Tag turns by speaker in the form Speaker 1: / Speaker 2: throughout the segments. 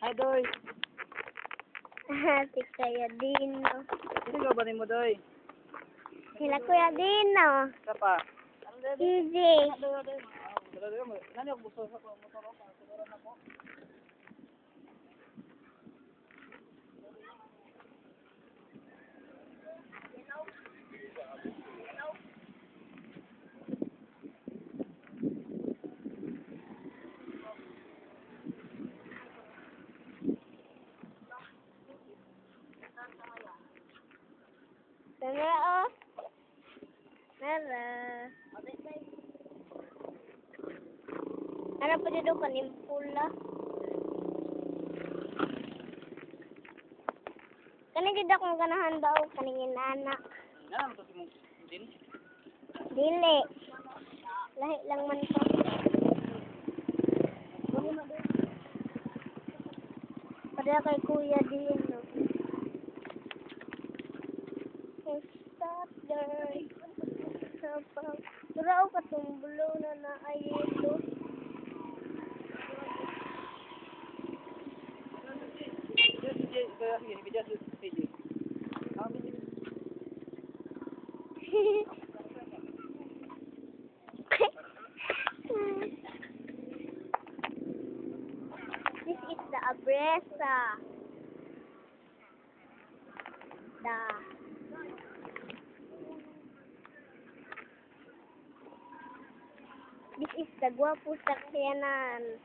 Speaker 1: Hi, Doy.
Speaker 2: si Kuya Dino.
Speaker 1: Sino ba mo, Doy?
Speaker 2: Sila Kuya Dino.
Speaker 1: Isa pa.
Speaker 2: Easy. Doy, doy.
Speaker 1: Nani ako gusto sa motor ko. Siguro na po.
Speaker 2: Tara. Ano pa dito kanin pula? Kani gid akong ganahan daw kaningin anak.
Speaker 1: Nana mo to si mong din.
Speaker 2: Dili. Lahi lang man to. Pada kay Kuya Dino.
Speaker 1: Jay. Ah, video.
Speaker 2: this is the abresa. This is the guwapo sakyanan.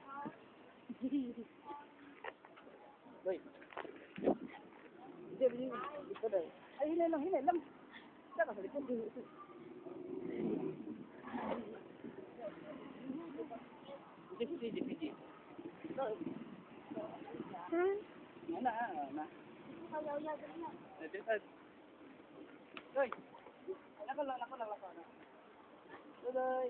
Speaker 1: Doy. Video, video. Ito doy. Ay, hinay lang, hinay lang. Saka sa likod. Video si Jay, video.
Speaker 2: Hmm?
Speaker 1: Ana, ana. Ito, ito. Doy. Nako lang, nako lang, nako lang. Doy.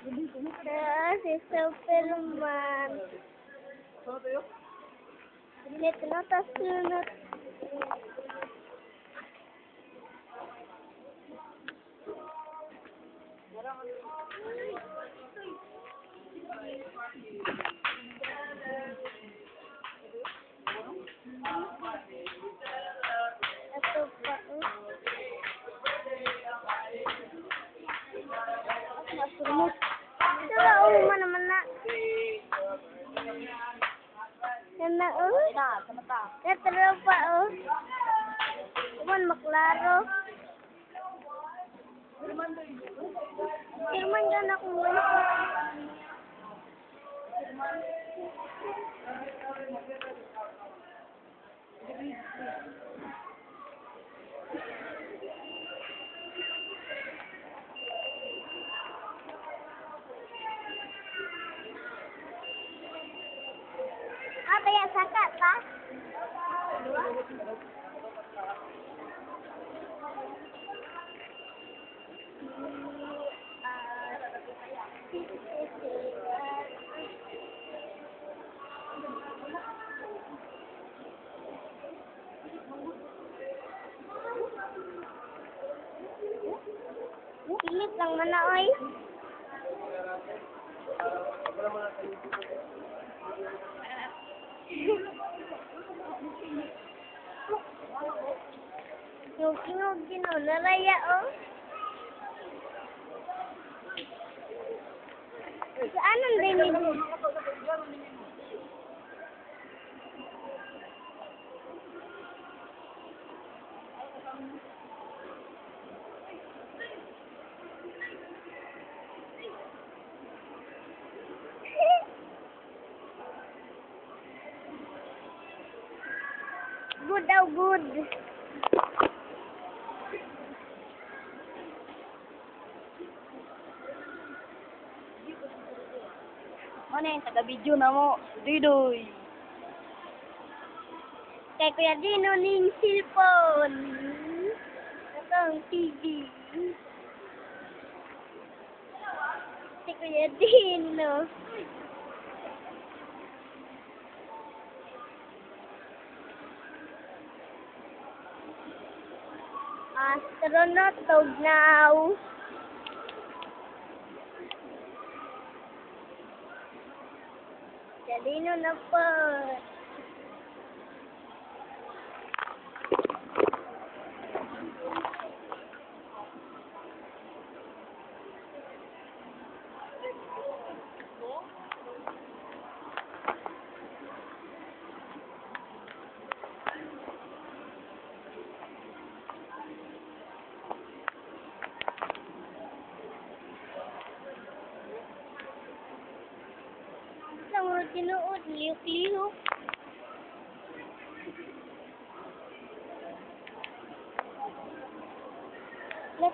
Speaker 2: Ah, si Superman.
Speaker 1: Ano tayo?
Speaker 2: Dito Yan na, oh. Ito pa, oh. Kuman, maklaro. Firman ka na kung wala. Sakat, Pak? Pilit lang mana, oy. Ngog-ngog ginulala oh. Saan ang dinig? Good daw, good.
Speaker 1: Ano yung taga-video na mo? Didoy.
Speaker 2: Kay Kuya Dino ning cellphone. Ito ang TV. Si Kuya Dino. Astronaut now. Galino na po. Lang mo tinuod, liyok-liyok. Na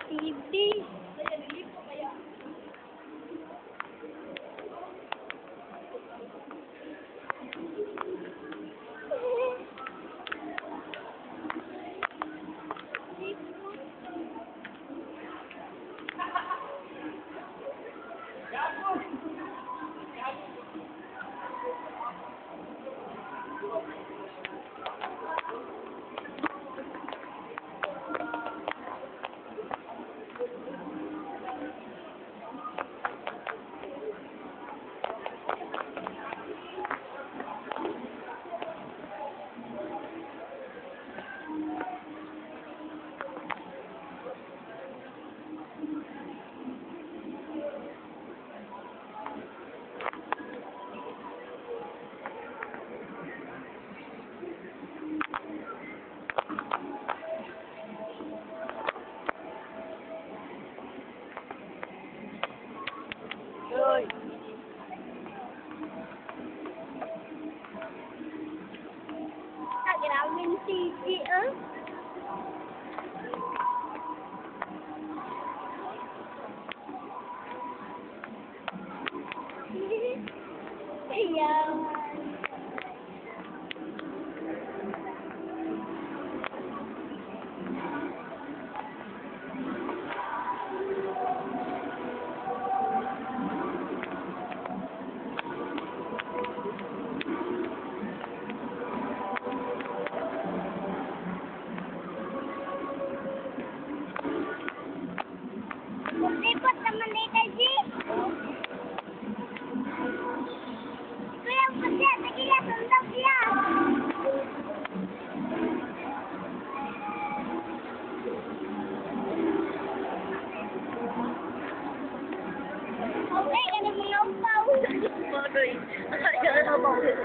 Speaker 2: cười trời ơi
Speaker 1: tao bầu thiệt